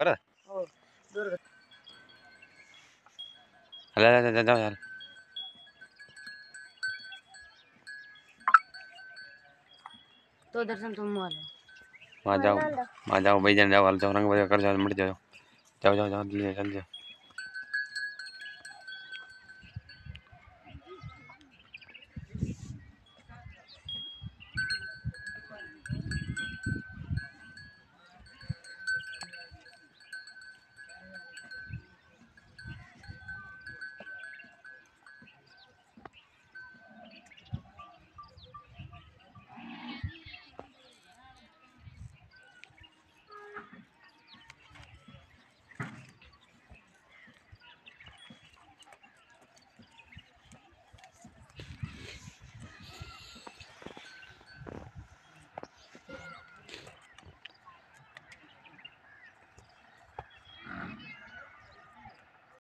કરે ઓ દૂર હાલે હાલે હાલે, જાઓ યાર તો દર્શન તો માલો માં જાઓ માં જાઓ ભાઈ જાઓ હાલ જાઓ રંગ બધા કરજો મળી જાઓ જાઓ જાઓ જાઓ જલ્દી જાઓ, જલ્દી જાઓ.